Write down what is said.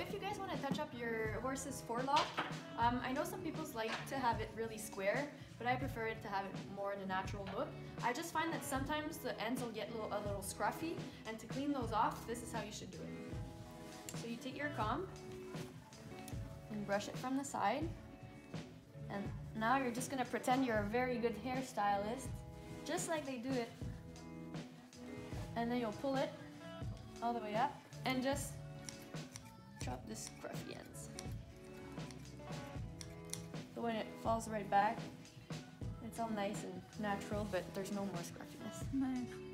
If you guys want to touch up your horse's forelock, um, I know some people like to have it really square, but I prefer it to have it more in a natural look. I just find that sometimes the ends will get a little, a little scruffy, and to clean those off, this is how you should do it. So you take your comb and brush it from the side, and now you're just gonna pretend you're a very good hairstylist, just like they do it. And then you'll pull it all the way up, and just drop the scruffy ends. So when it falls right back, it's all nice and natural, but there's no more scruffiness. Nice.